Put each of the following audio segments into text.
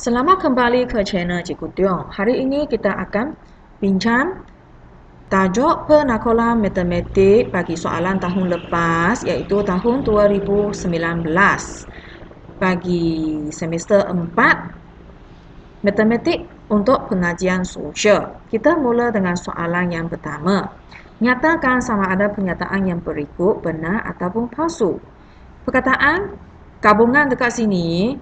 Selamat kembali ke channel Cikgu Tiong. Hari ini kita akan bincang tajuk penakolan matematik bagi soalan tahun lepas iaitu tahun 2019 bagi semester 4 matematik untuk pengajian sosial. Kita mula dengan soalan yang pertama. Nyatakan sama ada pernyataan yang berikut benar ataupun palsu. Perkataan gabungan dekat sini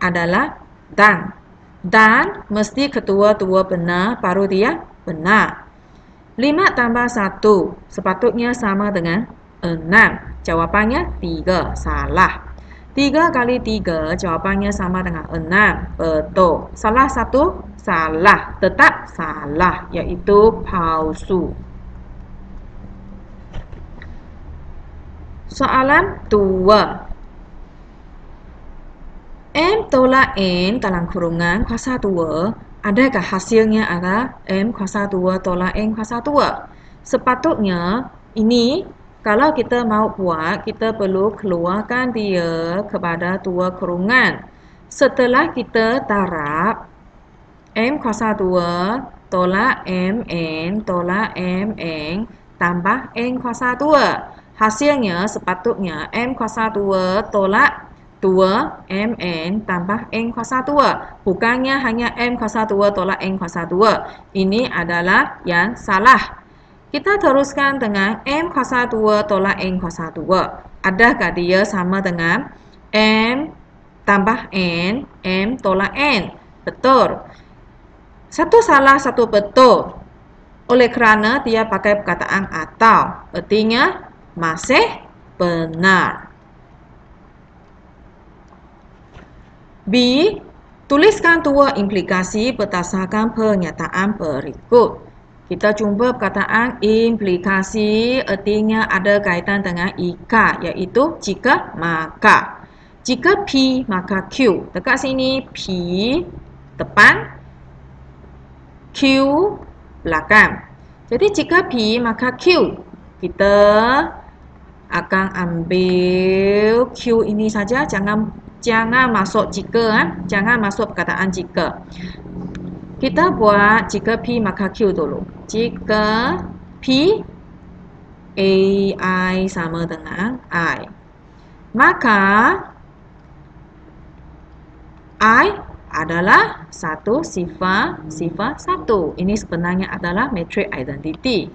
adalah dan. Dan mesti ketua-tua benar, baru dia benar. 5 tambah 1 sepatutnya sama dengan 6. Jawapannya 3. Salah. 3 kali 3 jawapannya sama dengan 6. Betul. Salah satu? Salah. Tetap salah. Iaitu palsu. Soalan 2. M tolak N dalam kurungan kuasa 2, adakah hasilnya adalah M kuasa 2 tolak N kuasa 2? Sepatutnya, ini kalau kita mau buat, kita perlu keluarkan dia kepada dua kurungan. Setelah kita tarap M kuasa 2 tolak M N tolak M N tambah N kuasa 2. Hasilnya sepatutnya M kuasa 2 tolak 2 mn tambah n kuasa 2. Bukannya hanya m kuasa 2 tolak n kuasa 2. Ini adalah yang salah. Kita teruskan dengan m kuasa 2 tolak n kuasa 2. Adakah dia sama dengan m tambah n, m tolak n? Betul. Satu salah, satu betul. Oleh kerana dia pakai perkataan atau. Artinya masih benar. B. Tuliskan dua implikasi berdasarkan pernyataan berikut. Kita jumpa perkataan implikasi artinya ada kaitan dengan ika iaitu jika maka. Jika P maka Q. Dekat sini P depan Q belakang. Jadi jika P maka Q. Kita akan ambil Q ini saja jangan jangan masuk jika eh? jangan masuk perkataan jika. Kita buat jika P maka Q dulu. Jika P A I sama dengan I. Maka I adalah satu sifat sifat satu. Ini sebenarnya adalah matrix identity.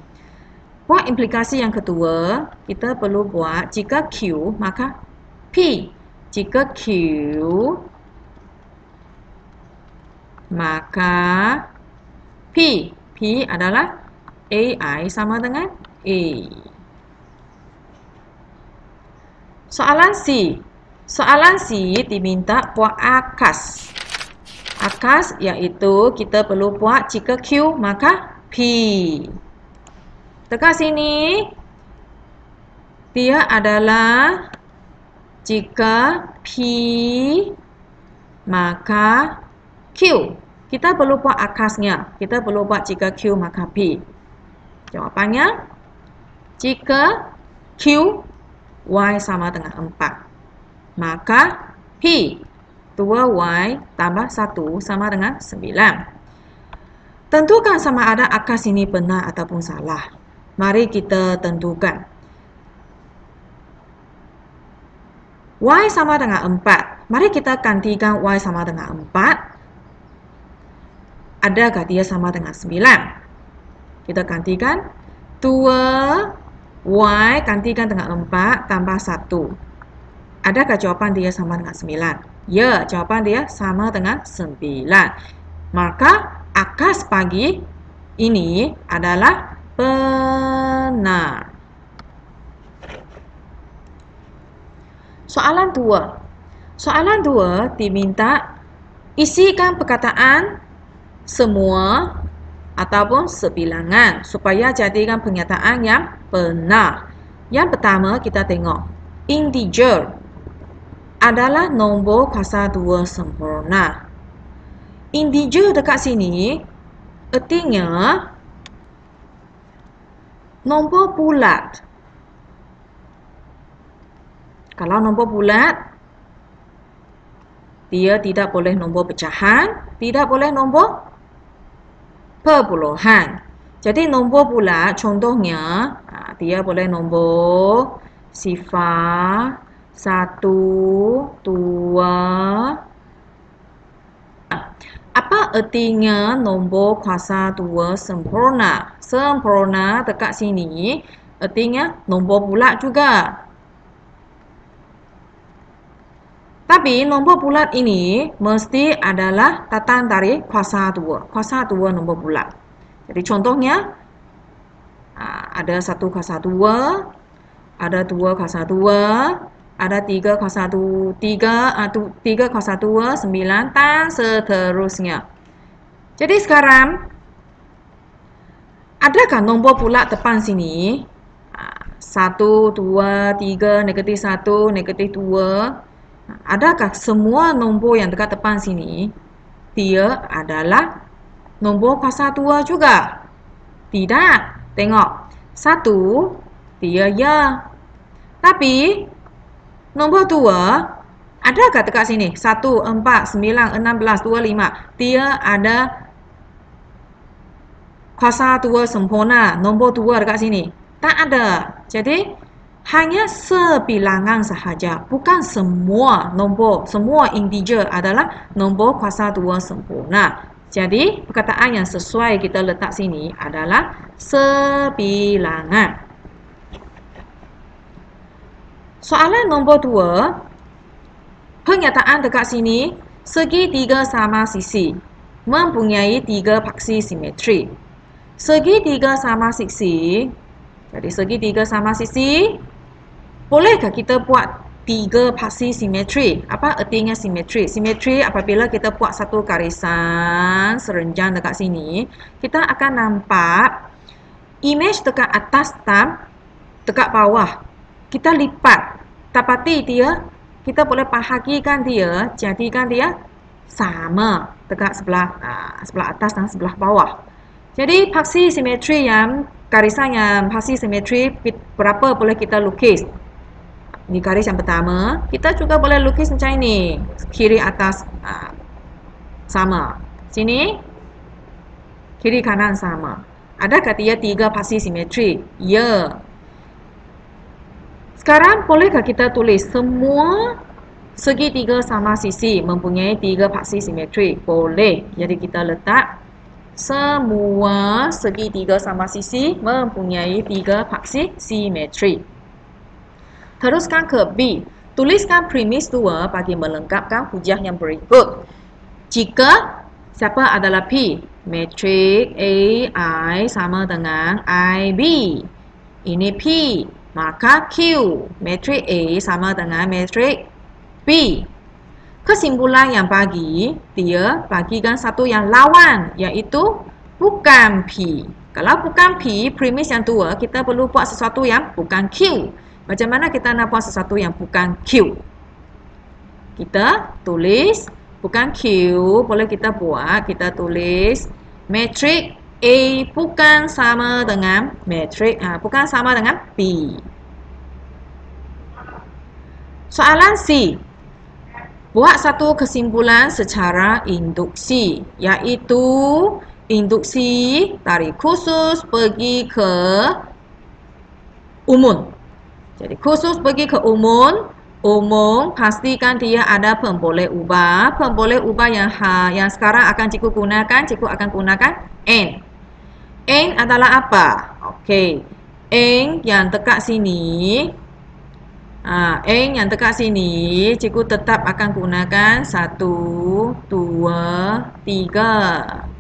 Buat implikasi yang kedua kita perlu buat jika Q maka P jika Q maka P. P adalah AI sama dengan A. Soalan C. Soalan C diminta buat akas. Akas iaitu kita perlu buat jika Q maka P. Dekat sini dia adalah jika P maka Q. Kita perlu buat akasnya. Kita perlu buat jika Q maka P. Jawapannya, jika Q, Y sama dengan 4. Maka P, 2Y tambah 1 sama dengan 9. Tentukan sama ada akas ini benar ataupun salah. Mari kita tentukan. Y sama dengan 4. Mari kita gantikan Y sama dengan 4. Adakah dia sama dengan 9? Kita gantikan. 2 Y gantikan dengan 4 tambah 1. Adakah jawapan dia sama dengan 9? Ya, jawapan dia sama dengan 9. Maka akas pagi ini adalah benar. Soalan dua. Soalan dua diminta isikan perkataan semua ataupun sebilangan supaya jadikan pernyataan yang benar. Yang pertama kita tengok. Integer adalah nombor kuasa dua sempurna. Integer dekat sini artinya nombor bulat. Kalau nombor bulat dia tidak boleh nombor pecahan, tidak boleh nombor perpuluhan. Jadi nombor pula contohnya ha, dia boleh nombor sifar satu, dua. Apa artinya nombor kuasa dua sempurna? Sempurna dekat sini artinya nombor bulat juga. Tapi nombor bulat ini mesti adalah datang dari kuasa dua. Kuasa dua nombor bulat. Jadi contohnya ada satu kuasa dua, ada dua kuasa dua, ada tiga kuasa dua, tiga, tiga kuasa dua, sembilan dan seterusnya. Jadi sekarang adakah nombor bulat depan sini? Satu, dua, tiga, negatif satu, negatif dua. Adakah semua nombor yang dekat depan sini dia adalah nombor kuasa dua juga? Tidak. Tengok. Satu, dia ya. Tapi, nombor dua, adakah dekat sini? Satu, empat, sembilan, enam belas, dua, lima. Dia ada kuasa dua sempurna. Nombor dua dekat sini. Tak ada. Jadi, hanya sebilangan sahaja, bukan semua nombor, semua integer adalah nombor kuasa dua sempurna. Jadi, perkataan yang sesuai kita letak sini adalah sebilangan. Soalan nombor dua, pernyataan dekat sini, segi tiga sama sisi, mempunyai tiga paksi simetri. Segi tiga sama sisi, jadi segi tiga sama sisi, Bolehkah kita buat tiga paksi simetri? Apa artinya simetri? Simetri apabila kita buat satu garisan serenjang dekat sini, kita akan nampak image dekat atas tam dekat bawah. Kita lipat. Tapati dia, kita boleh bahagikan dia, jadikan dia sama dekat sebelah uh, sebelah atas dan sebelah bawah. Jadi paksi simetri yang garisan yang paksi simetri berapa boleh kita lukis? Ini garis yang pertama. Kita juga boleh lukis macam ini. Kiri atas uh, sama. Sini. Kiri kanan sama. Adakah dia tiga pasti simetri? Ya. Sekarang bolehkah kita tulis semua segitiga sama sisi mempunyai tiga pasti simetri? Boleh. Jadi kita letak semua segitiga sama sisi mempunyai tiga paksi simetri. Teruskan ke B. Tuliskan premis 2 bagi melengkapkan hujah yang berikut. Jika siapa adalah P? Metrik AI sama dengan IB. Ini P. Maka Q. Metrik A sama dengan metrik B. Kesimpulan yang bagi, dia bagikan satu yang lawan, iaitu bukan P. Kalau bukan P, premis yang dua, kita perlu buat sesuatu yang bukan Q. Macam mana kita nak buat sesuatu yang bukan Q? Kita tulis bukan Q, boleh kita buat, kita tulis metrik A bukan sama dengan metrik ha, bukan sama dengan B. Soalan C. Buat satu kesimpulan secara induksi, iaitu induksi dari khusus pergi ke umum. Jadi khusus pergi ke umum, pastikan dia ada pemboleh ubah. Pemboleh ubah yang ha, yang sekarang akan cikgu gunakan, cikgu akan gunakan N. N adalah apa? Okey. N yang dekat sini. N yang dekat sini, cikgu tetap akan gunakan 1, 2, 3.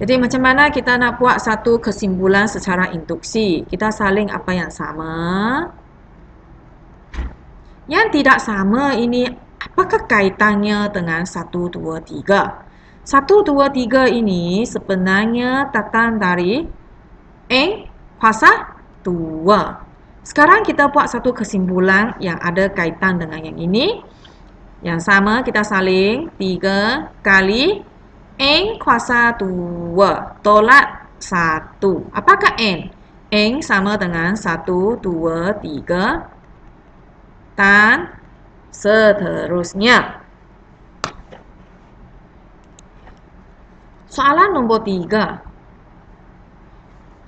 Jadi macam mana kita nak buat satu kesimpulan secara induksi? Kita saling apa yang sama? Yang tidak sama ini apakah kaitannya dengan 1, 2, 3? 1, 2, 3 ini sebenarnya datang dari N kuasa 2. Sekarang kita buat satu kesimpulan yang ada kaitan dengan yang ini. Yang sama kita saling 3 kali N kuasa 2 tolak 1. Apakah N? N sama dengan 1, 2, 3 dan seterusnya. Soalan nombor 3.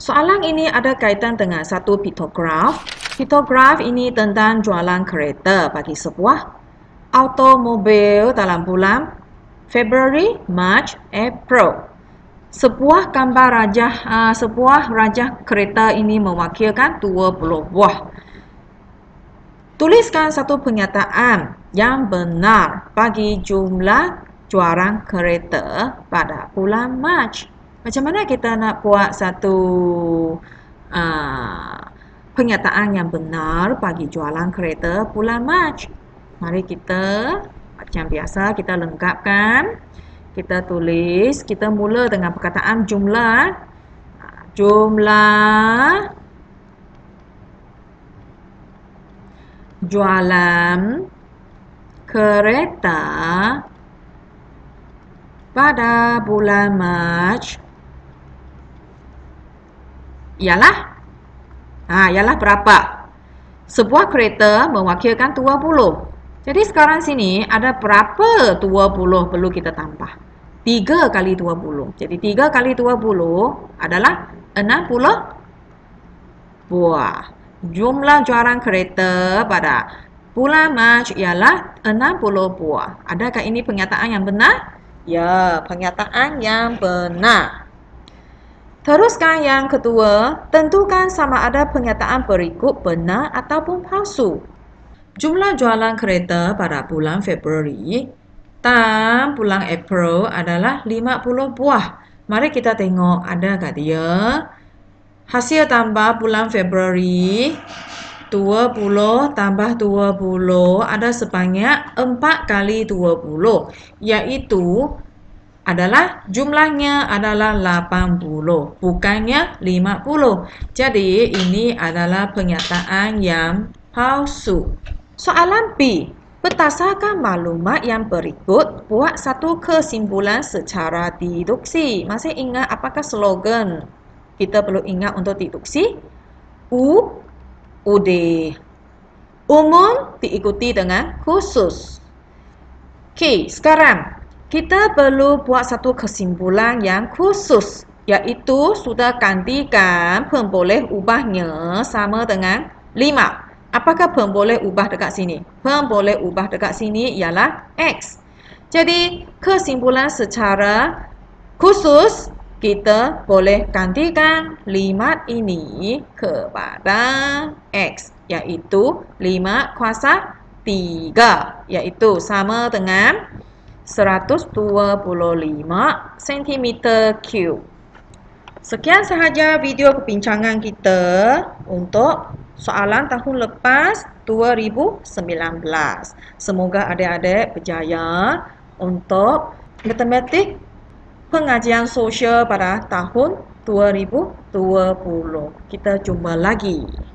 Soalan ini ada kaitan dengan satu pictograph. Pictograph ini tentang jualan kereta bagi sebuah automobil dalam bulan Februari, March, April. Sebuah gambar rajah, uh, sebuah rajah kereta ini mewakilkan 20 buah. Tuliskan satu pernyataan yang benar bagi jumlah jualan kereta pada bulan March. Macam mana kita nak buat satu uh, pernyataan yang benar bagi jualan kereta bulan Mac? Mari kita macam biasa kita lengkapkan. Kita tulis, kita mula dengan perkataan jumlah. Jumlah jualan kereta pada bulan Mac ialah ha, ialah berapa? Sebuah kereta mewakilkan 20. Jadi sekarang sini ada berapa 20 perlu kita tambah? 3 kali 20. Jadi 3 kali 20 adalah 60 buah. Jumlah jualan kereta pada bulan Mac ialah 60 buah. Adakah ini pernyataan yang benar? Ya, pernyataan yang benar. Teruskan yang kedua, tentukan sama ada pernyataan berikut benar ataupun palsu. Jumlah jualan kereta pada bulan Februari dan bulan April adalah 50 buah. Mari kita tengok adakah dia. Hasil tambah bulan Februari 20 tambah 20 ada sebanyak 4 kali 20 iaitu adalah jumlahnya adalah 80 bukannya 50 jadi ini adalah pernyataan yang palsu soalan B. Berdasarkan maklumat yang berikut buat satu kesimpulan secara deduksi masih ingat apakah slogan kita perlu ingat untuk deduksi U UD umum diikuti dengan khusus. Okey, sekarang kita perlu buat satu kesimpulan yang khusus iaitu sudah gantikan pemboleh ubahnya sama dengan 5. Apakah pemboleh ubah dekat sini? Pemboleh ubah dekat sini ialah X. Jadi, kesimpulan secara khusus kita boleh gantikan 5 ini kepada X iaitu 5 kuasa 3 iaitu sama dengan 125 cm3. Sekian sahaja video perbincangan kita untuk soalan tahun lepas 2019. Semoga adik-adik berjaya untuk matematik pengajian sosial pada tahun 2020. Kita jumpa lagi.